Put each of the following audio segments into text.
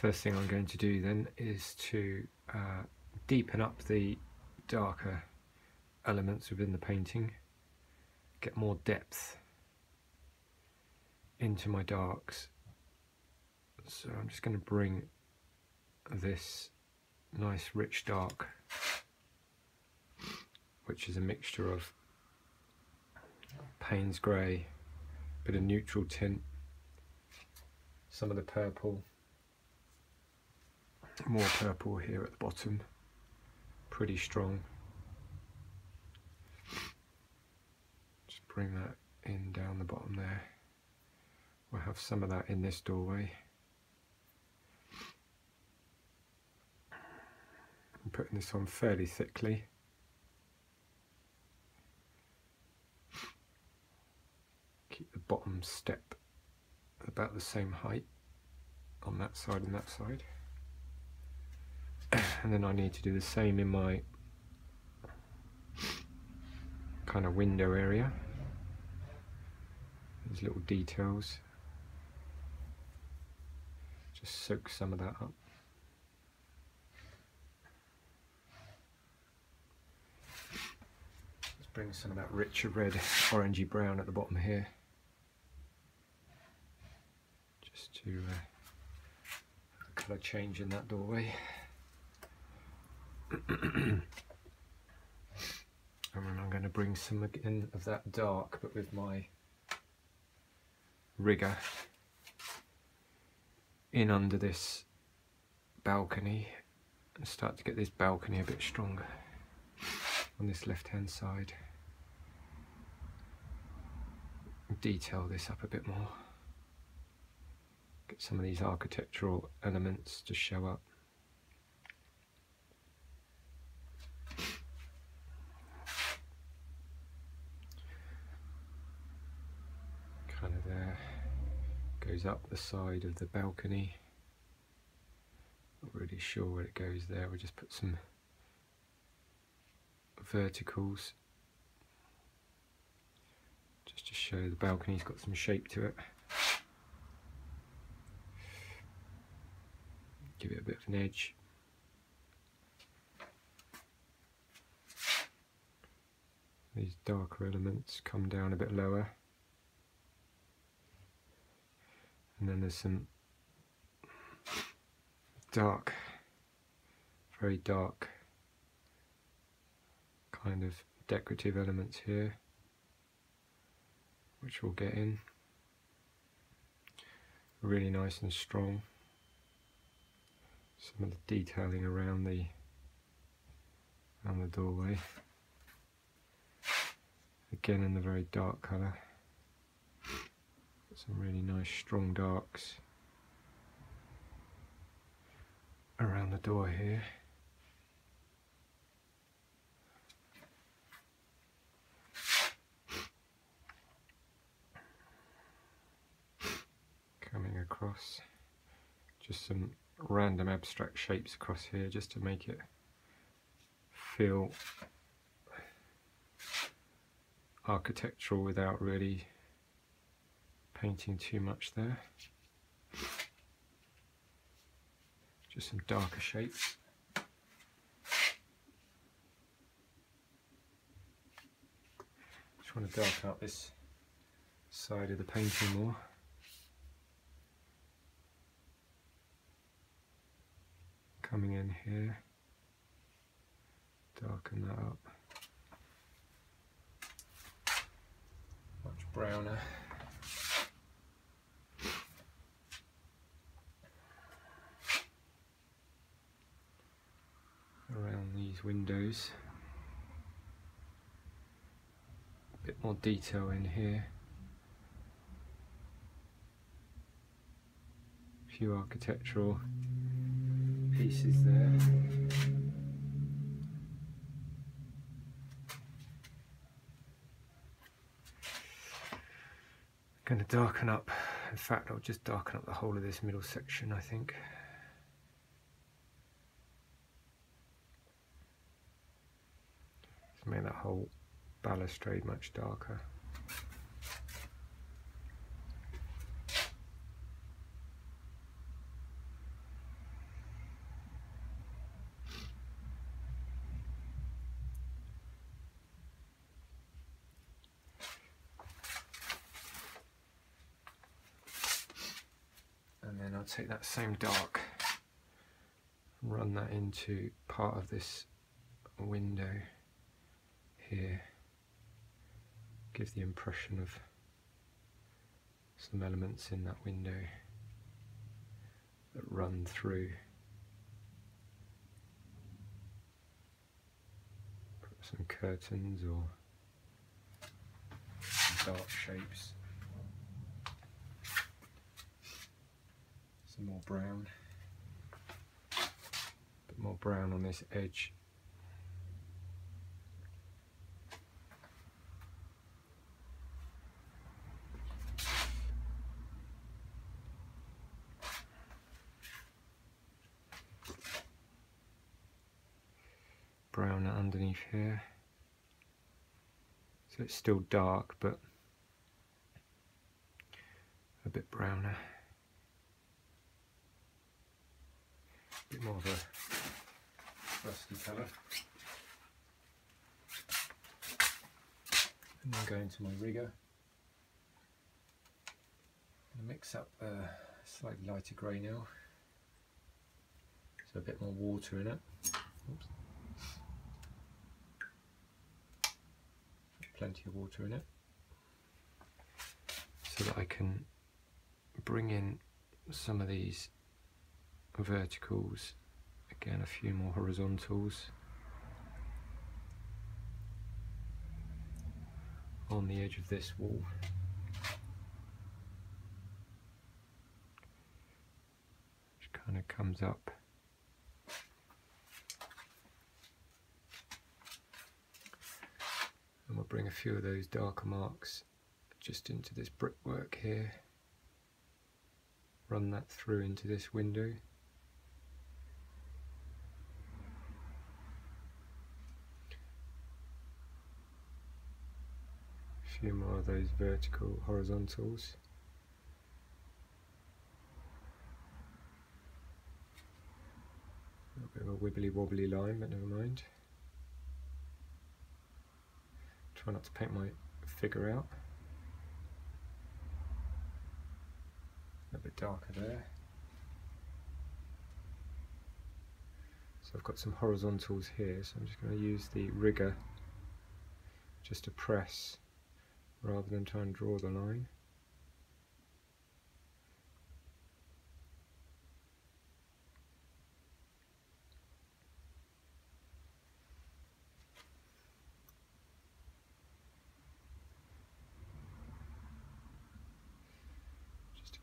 First thing I'm going to do then is to uh, deepen up the darker elements within the painting, get more depth into my darks. So I'm just going to bring this nice rich dark, which is a mixture of Payne's grey, a bit of neutral tint, some of the purple, more purple here at the bottom, pretty strong. Just bring that in down the bottom there. We'll have some of that in this doorway. I'm putting this on fairly thickly. Keep the bottom step about the same height on that side and that side. And then I need to do the same in my kind of window area. These little details. Just soak some of that up. Let's bring some of that richer red, orangey brown at the bottom here. Just to uh, colour change in that doorway. And then I'm going to bring some again of that dark but with my rigger in under this balcony and start to get this balcony a bit stronger on this left hand side. Detail this up a bit more. Get some of these architectural elements to show up. Kind of there goes up the side of the balcony. Not really sure where it goes there, we'll just put some verticals just to show the balcony's got some shape to it. Give it a bit of an edge. These darker elements come down a bit lower. And then there's some dark, very dark kind of decorative elements here which we'll get in. Really nice and strong. Some of the detailing around the around the doorway. Again in the very dark colour some really nice strong darks around the door here. Coming across just some random abstract shapes across here just to make it feel architectural without really painting too much there. Just some darker shapes. Just want to darken up this side of the painting more. Coming in here, darken that up. Much browner. Around these windows. A bit more detail in here. A few architectural pieces there. Going to darken up, in fact I'll just darken up the whole of this middle section I think. made that whole balustrade much darker. And then I'll take that same dark and run that into part of this window here. Give the impression of some elements in that window that run through. Some curtains or some dark shapes. Some more brown. A bit more brown on this edge. brown underneath here. So it's still dark, but a bit browner. A bit more of a rusty colour. And then go into my rigger. And mix up a slightly lighter grey now. So a bit more water in it. Oops. Plenty of water in it so that I can bring in some of these verticals. Again a few more horizontals. On the edge of this wall. Which kind of comes up and we'll bring a few of those darker marks just into this brickwork here. Run that through into this window. A few more of those vertical horizontals. A bit of a wibbly wobbly line but never mind Try not to paint my figure out. A bit darker there. So I've got some horizontals here, so I'm just going to use the rigger just to press rather than try and draw the line.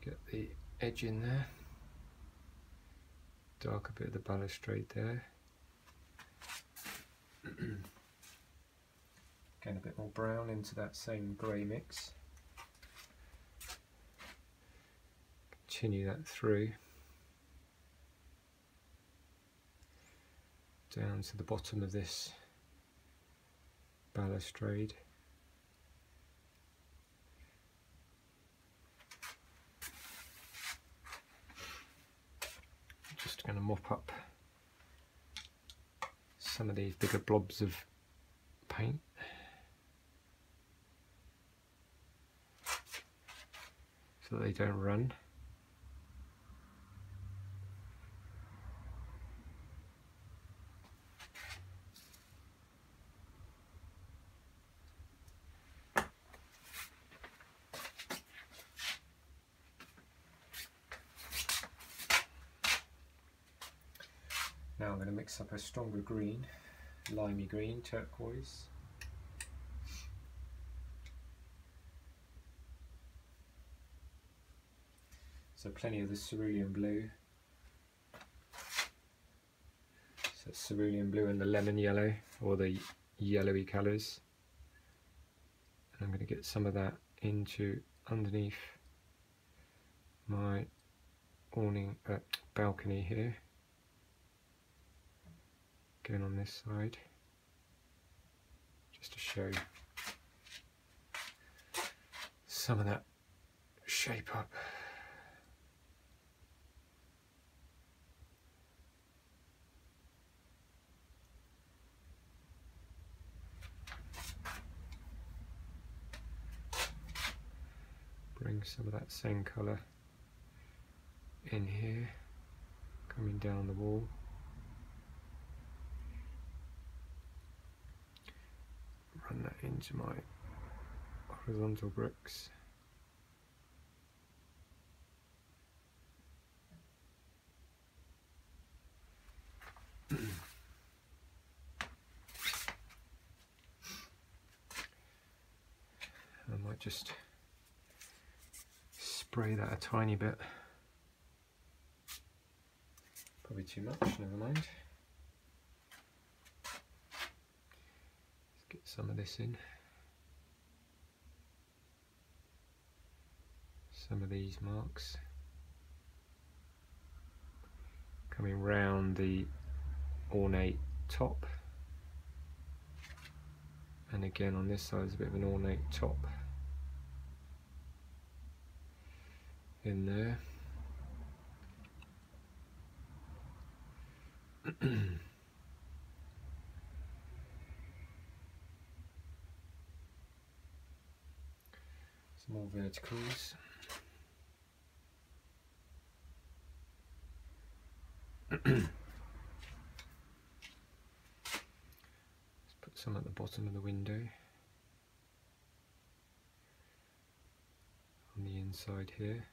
get the edge in there. Darker bit of the balustrade there. Again a bit more brown into that same grey mix. Continue that through. Down to the bottom of this balustrade going to mop up some of these bigger blobs of paint. So they don't run. Up a stronger green, limey green, turquoise. So plenty of the cerulean blue. So cerulean blue and the lemon yellow, or the yellowy colours. And I'm going to get some of that into underneath my awning, uh, balcony here again on this side just to show some of that shape up. Bring some of that same colour in here, coming down the wall. Run that into my horizontal bricks. I might just spray that a tiny bit. Probably too much, never mind. Let's get some of this in. Some of these marks. Coming round the ornate top and again on this side is a bit of an ornate top in there more verticals. Put some at the bottom of the window. On the inside here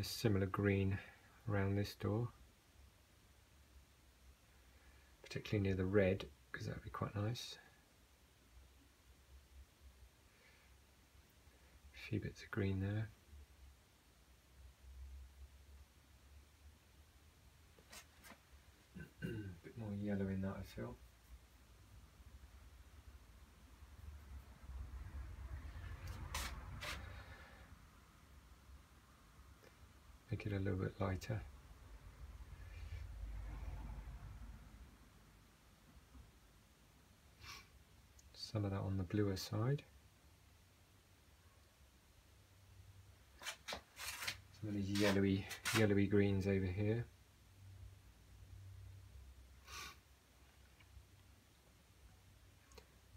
this similar green around this door particularly near the red because that would be quite nice a few bits of green there. A bit more yellow in that I feel. Make it a little bit lighter. Some of that on the bluer side. Some of these yellowy, yellowy greens over here.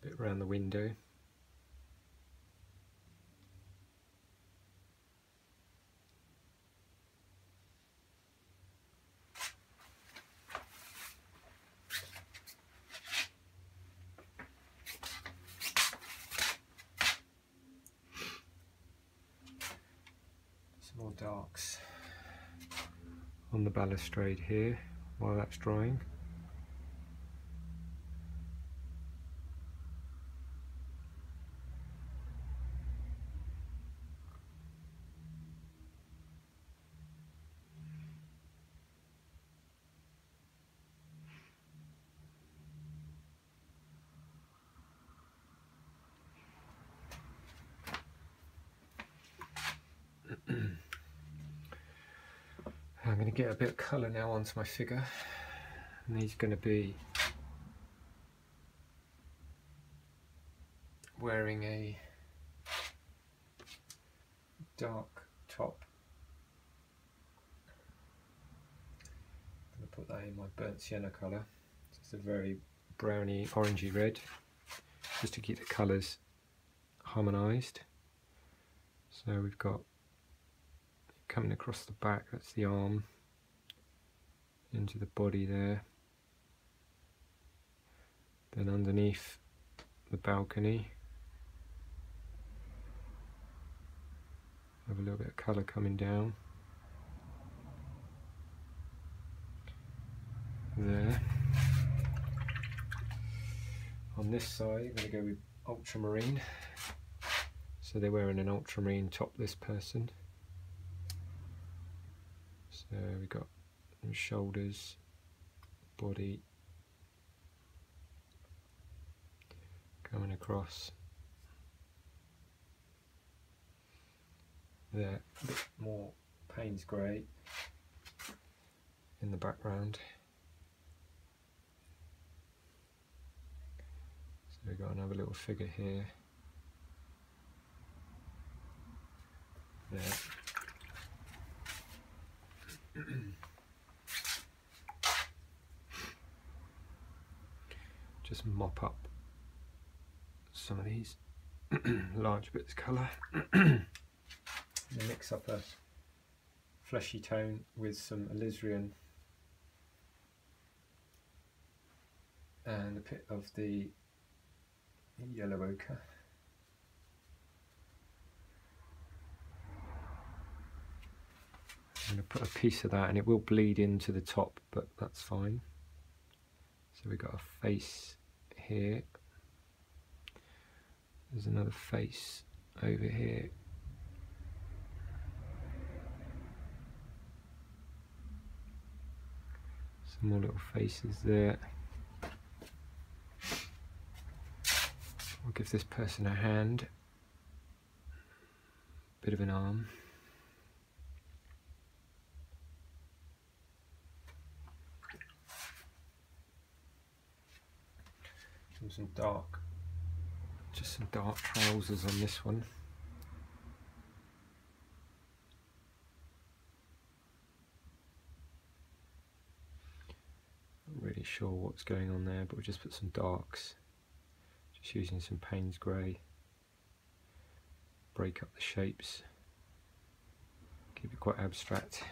Bit around the window. more darks on the balustrade here while that's drying. Colour now onto my figure and he's going to be wearing a dark top. I'm going to put that in my burnt sienna colour. It's a very browny orangey red just to keep the colours harmonised. So we've got coming across the back, that's the arm, into the body there. Then underneath the balcony, have a little bit of colour coming down. There. On this side, I'm going to go with ultramarine. So they're wearing an ultramarine top, this person. So we've got shoulders, body, coming across there, a bit more Payne's grey in the background. So we've got another little figure here. There. just mop up some of these large bits of colour. and mix up a fleshy tone with some alizarin and a bit of the yellow ochre. I'm going to put a piece of that and it will bleed into the top but that's fine. So we've got a face here. There's another face over here. Some more little faces there. We'll give this person a hand, bit of an arm. Some dark, just some dark trousers on this one. Not really sure what's going on there, but we'll just put some darks. Just using some Payne's Grey. Break up the shapes. Keep it quite abstract.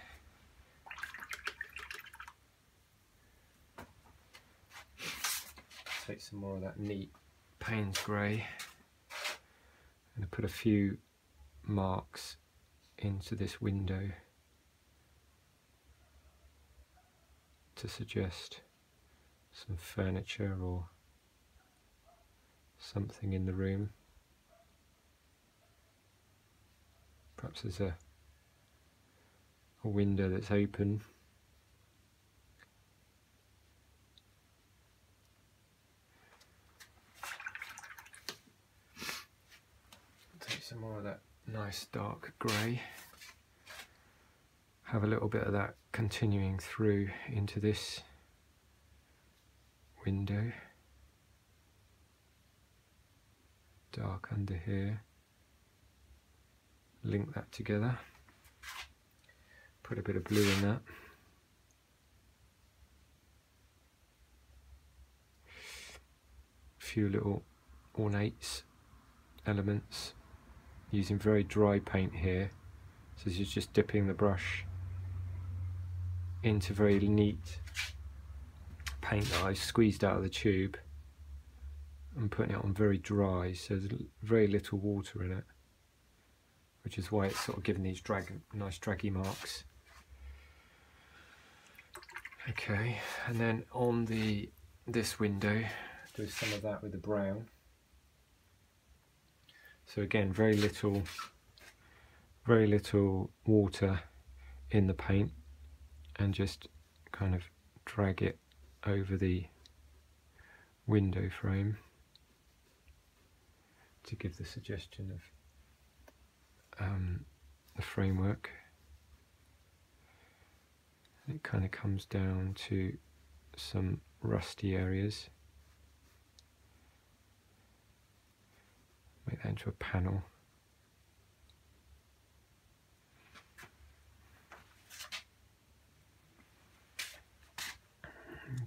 Take some more of that neat Payne's Grey and put a few marks into this window to suggest some furniture or something in the room. Perhaps there's a, a window that's open. Take some more of that nice dark grey. Have a little bit of that continuing through into this window. dark under here link that together put a bit of blue in that a few little ornates elements using very dry paint here. So this is just dipping the brush into very neat paint that I squeezed out of the tube I'm putting it on very dry so there's very little water in it which is why it's sort of giving these drag nice draggy marks. Okay and then on the this window do some of that with the brown so again very little very little water in the paint and just kind of drag it over the window frame to give the suggestion of um, the framework. It kind of comes down to some rusty areas. Make that into a panel.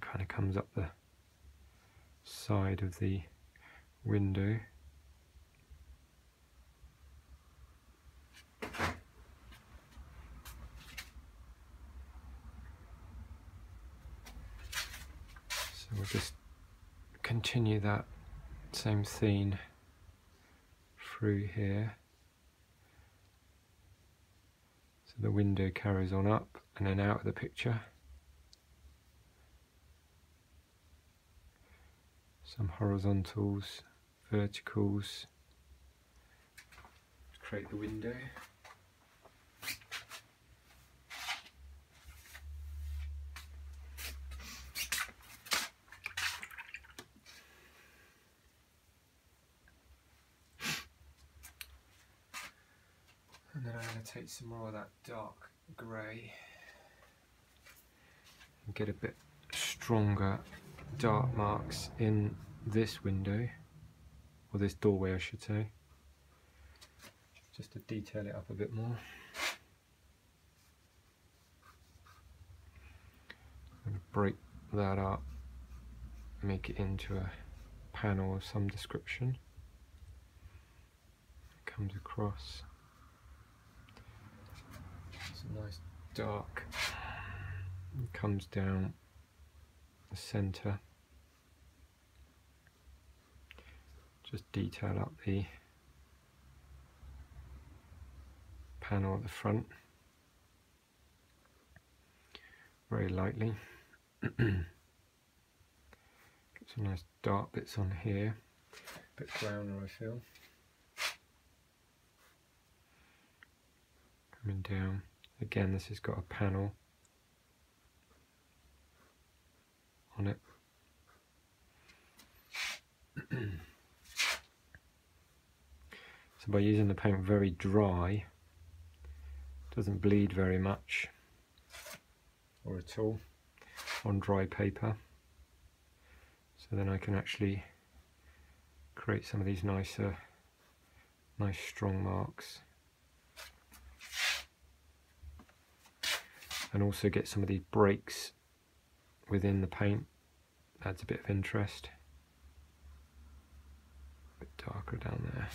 kind of comes up the side of the window. So we'll just continue that same theme through here. So the window carries on up and then out of the picture. Some horizontals, verticals, create the window. Take some more of that dark grey and get a bit stronger dark marks in this window or this doorway I should say just to detail it up a bit more and break that up make it into a panel of some description. It comes across. Nice dark. Comes down the centre. Just detail up the panel at the front very lightly. Get some nice dark bits on here, a bit browner I feel. Coming down, again this has got a panel on it. so by using the paint very dry, doesn't bleed very much or at all on dry paper so then I can actually create some of these nicer nice strong marks and also get some of these breaks within the paint. Adds a bit of interest. A bit darker down there.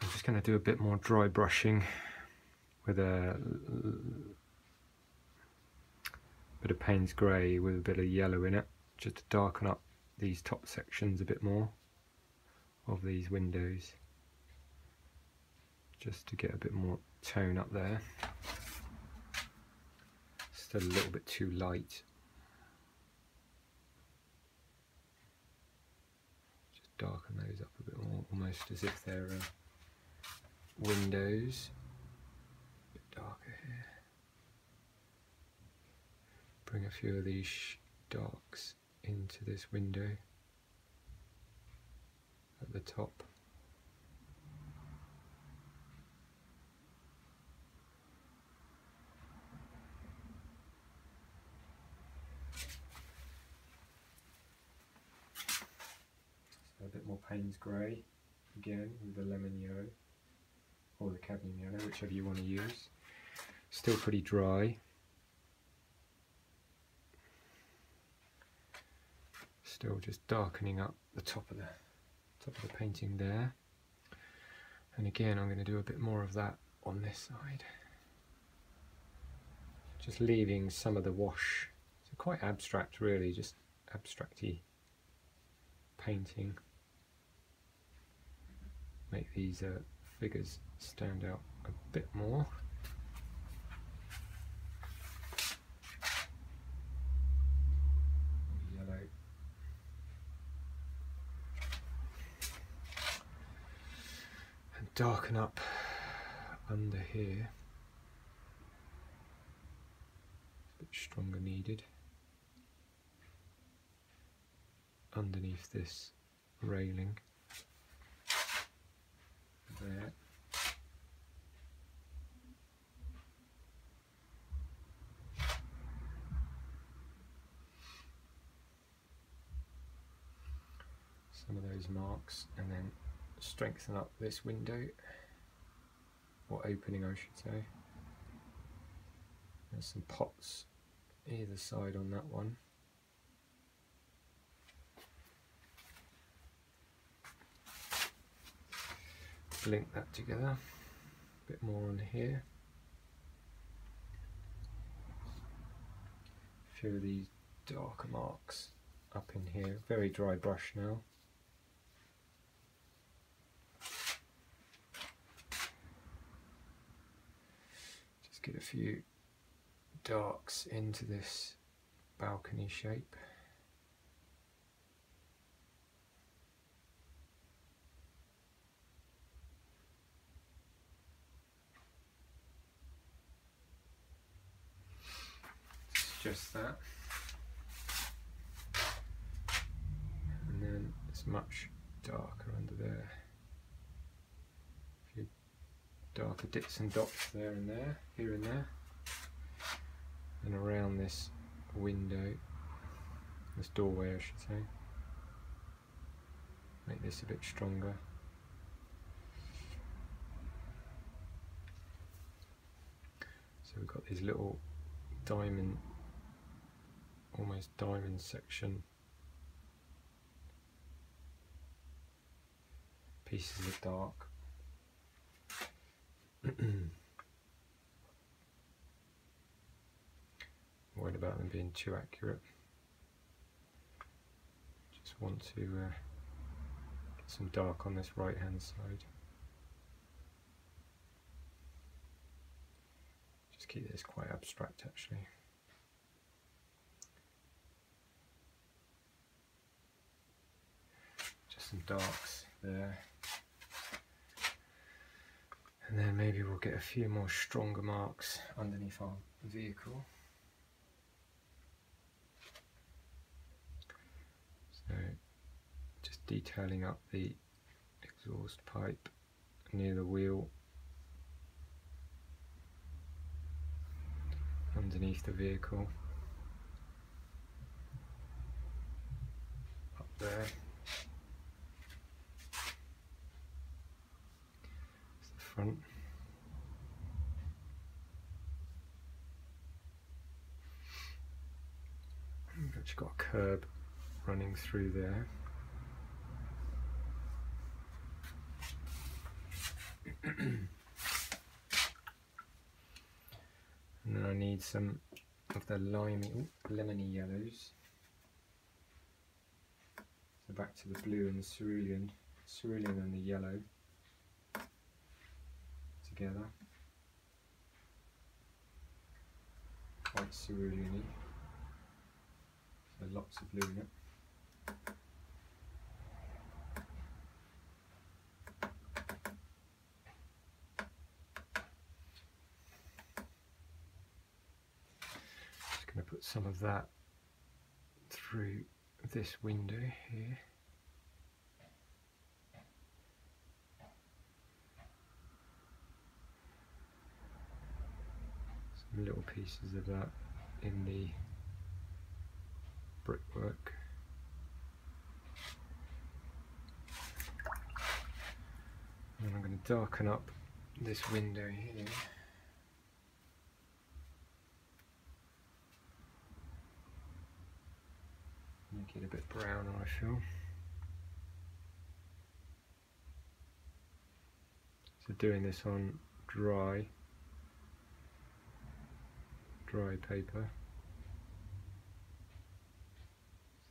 I'm just going to do a bit more dry brushing with a bit of Payne's Grey with a bit of yellow in it just to darken up these top sections a bit more of these windows just to get a bit more tone up there still a little bit too light just darken those up a bit more almost as if they're uh, windows. A bit darker here. Bring a few of these darks into this window at the top. So a bit more Payne's Grey again with the lemon yellow or the cadmium yellow, whichever you want to use. Still pretty dry. Still just darkening up the top of the top of the painting there. And again, I'm going to do a bit more of that on this side. Just leaving some of the wash. It's quite abstract, really, just abstracty painting. Make these uh, figures stand out a bit more. Yellow. And darken up under here. A bit stronger needed. Underneath this railing there. Some of those marks and then strengthen up this window or opening I should say. There's some pots either side on that one. link that together. A bit more on here. A few of these darker marks up in here. Very dry brush now. Get a few darks into this balcony shape. just that. And then it's much darker under there. A few darker dips and dots there and there, here and there. And around this window, this doorway I should say. Make this a bit stronger. So we've got these little diamond, almost diamond section pieces of dark. Worried about them being too accurate. Just want to uh, get some dark on this right hand side. Just keep this quite abstract actually. Just some darks there. And then maybe we'll get a few more stronger marks underneath our vehicle. So just detailing up the exhaust pipe near the wheel. Underneath the vehicle. Up there front we've actually got a curb running through there. and then I need some of the limey, ooh, lemony yellows. So back to the blue and the cerulean, cerulean and the yellow together. Quite cerulean So lots of blue in it. Just going to put some of that through this window here. Some little pieces of that in the brickwork. And I'm going to darken up this window here. Make it a bit browner, I feel. So doing this on dry, dry paper.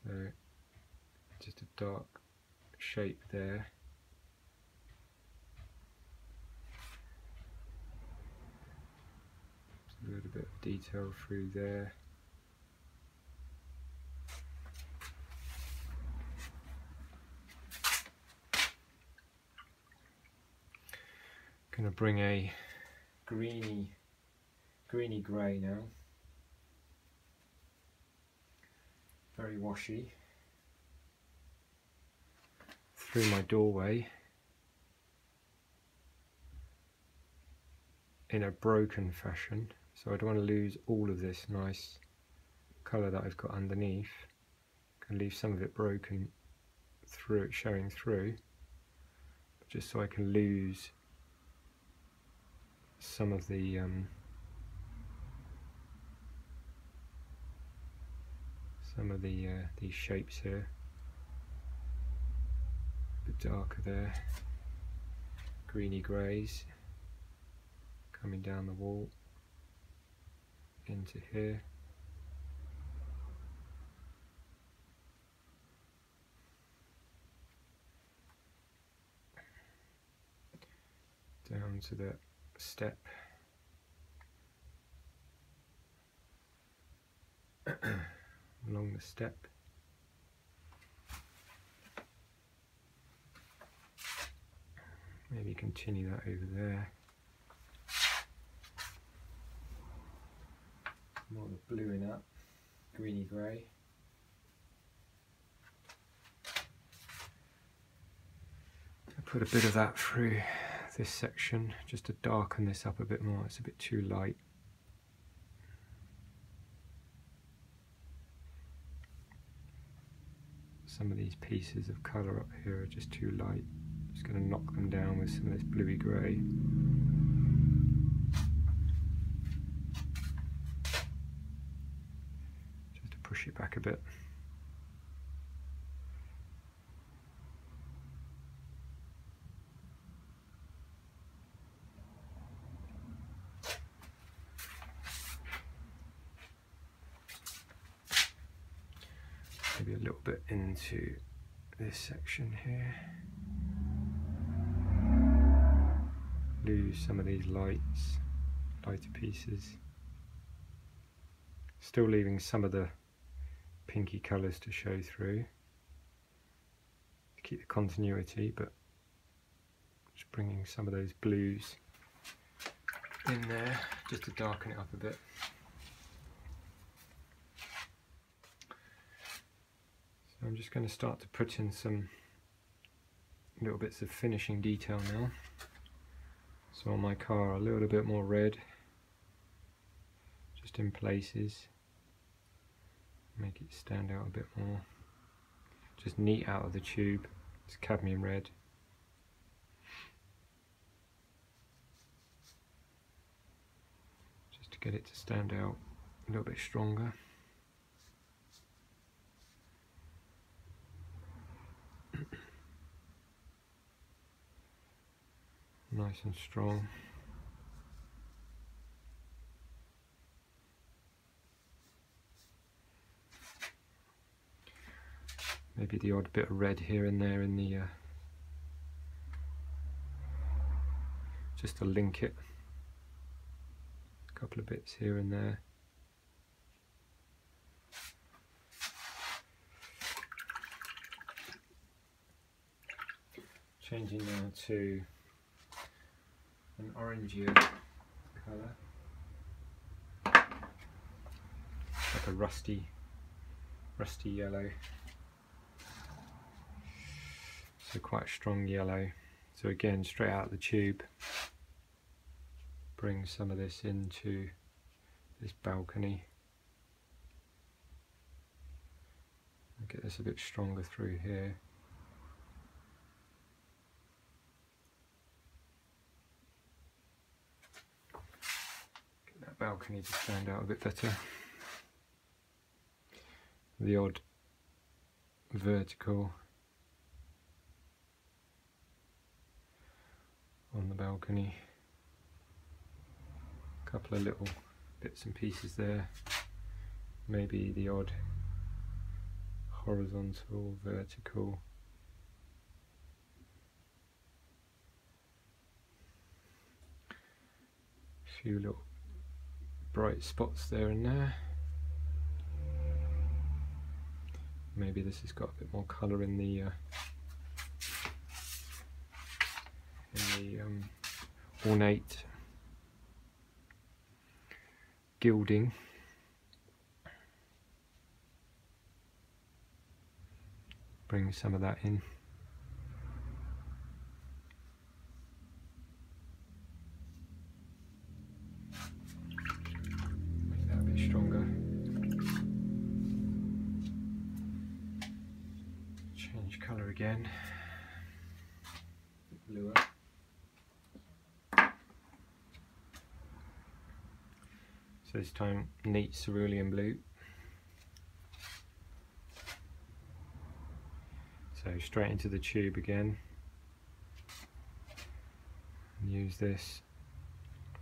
So just a dark shape there. a little bit of detail through there. Gonna bring a greeny, greeny grey now. Very washy. Through my doorway. In a broken fashion. So I don't want to lose all of this nice colour that I've got underneath. Can leave some of it broken through showing through. Just so I can lose some of the um, some of the uh, these shapes here. A bit darker there. Greeny greys coming down the wall into here. Down to the step. along the step. Maybe continue that over there. More of the blue in that, greeny grey. put a bit of that through this section just to darken this up a bit more. It's a bit too light. some of these pieces of colour up here are just too light. I'm just going to knock them down with some of this bluey grey. Just to push it back a bit. Lights, lighter pieces. Still leaving some of the pinky colours to show through. To keep the continuity, but just bringing some of those blues in there just to darken it up a bit. So I'm just going to start to put in some little bits of finishing detail now. So on my car a little bit more red, just in places, make it stand out a bit more. Just neat out of the tube, it's cadmium red. Just to get it to stand out a little bit stronger. Nice and strong. Maybe the odd bit of red here and there in the uh, just to link it. A couple of bits here and there. Changing now to an orangier colour. Like a rusty, rusty yellow. So quite strong yellow. So again, straight out the tube, bring some of this into this balcony. Get this a bit stronger through here. Balcony to stand out a bit better. The odd vertical on the balcony. A couple of little bits and pieces there. Maybe the odd horizontal, vertical. Few little bright spots there and there. Maybe this has got a bit more colour in the uh, in the um, ornate gilding. Bring some of that in. Time neat cerulean blue. So straight into the tube again. And use this,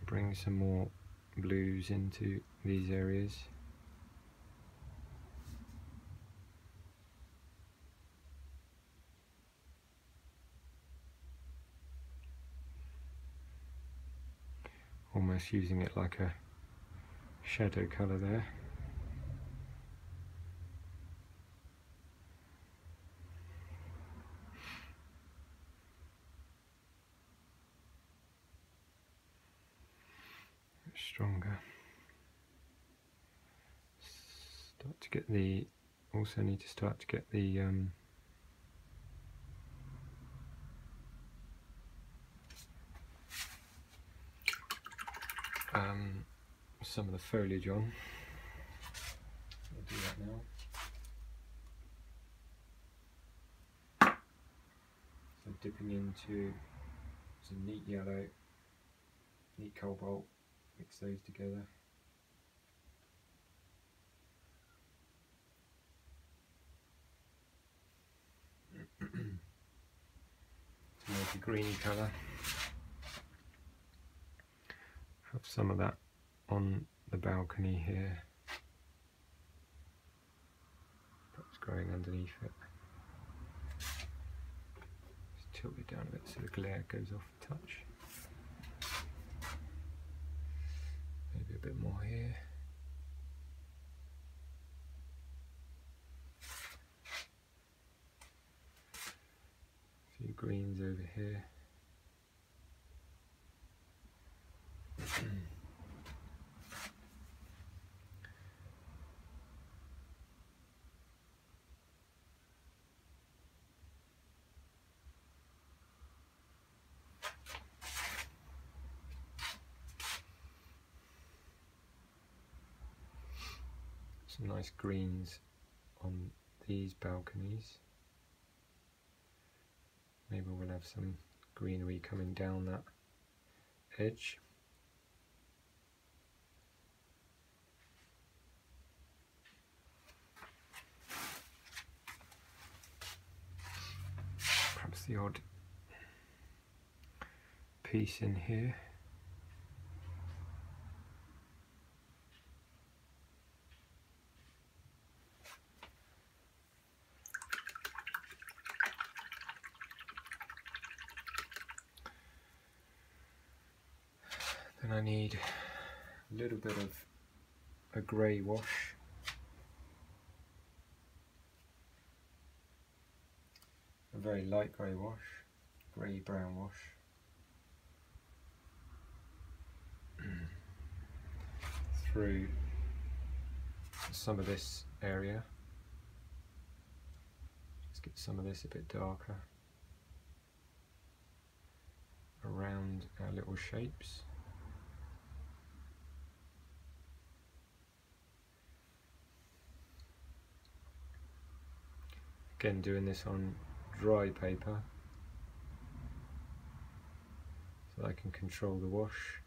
bring some more blues into these areas. almost using it like a shadow colour there. stronger. Start to get the, also need to start to get the um, um, some of the foliage on. I'll do that now. So dipping into some neat yellow, neat cobalt, mix those together. to make a greeny colour. Have some of that on the balcony here. Perhaps growing underneath it. Just tilt it down a bit so the glare goes off a touch. Maybe a bit more here. A few greens over here. some nice greens on these balconies. Maybe we'll have some greenery coming down that edge. Perhaps the odd piece in here. Then I need a little bit of a grey wash. A very light grey wash, grey brown wash. through some of this area. Let's get some of this a bit darker around our little shapes. Again doing this on dry paper so I can control the wash.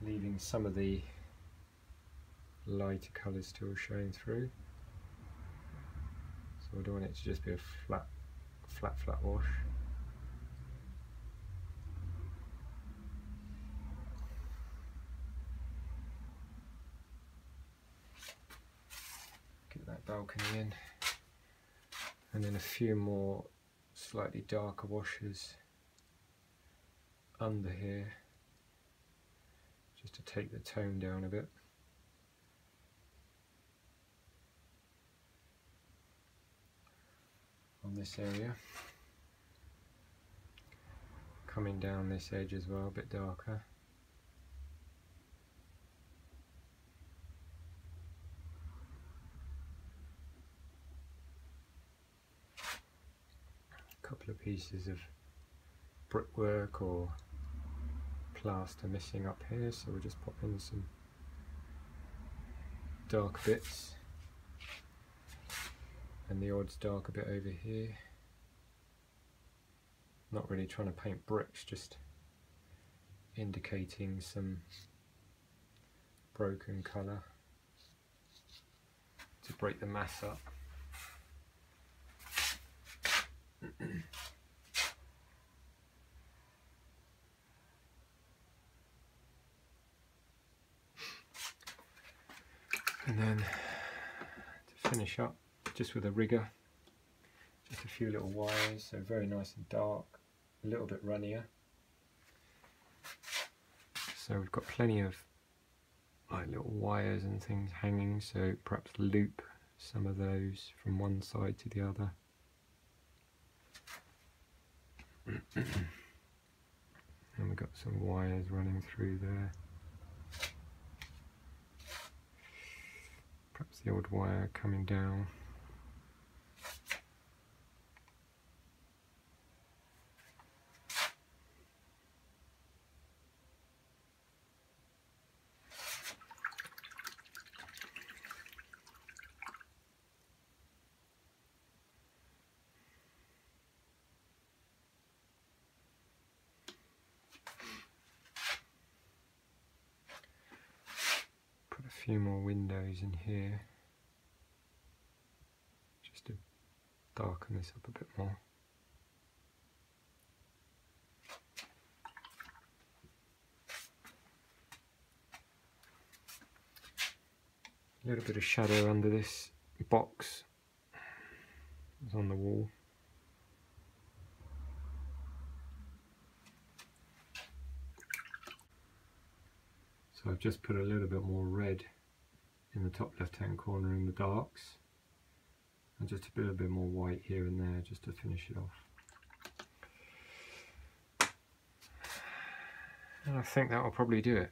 Leaving some of the lighter colours still showing through. So I don't want it to just be a flat, flat, flat wash. Balcony in and then a few more slightly darker washes under here just to take the tone down a bit. on this area coming down this edge as well a bit darker couple of pieces of brickwork or plaster missing up here so we'll just pop in some dark bits. And the odds dark a bit over here. Not really trying to paint bricks just indicating some broken colour to break the mass up and then to finish up just with a rigger just a few little wires so very nice and dark a little bit runnier. So we've got plenty of like little wires and things hanging so perhaps loop some of those from one side to the other and we've got some wires running through there. Perhaps the old wire coming down. Few more windows in here just to darken this up a bit more. A little bit of shadow under this box is on the wall. So I've just put a little bit more red in the top left hand corner in the darks and just a little bit more white here and there just to finish it off. And I think that will probably do it.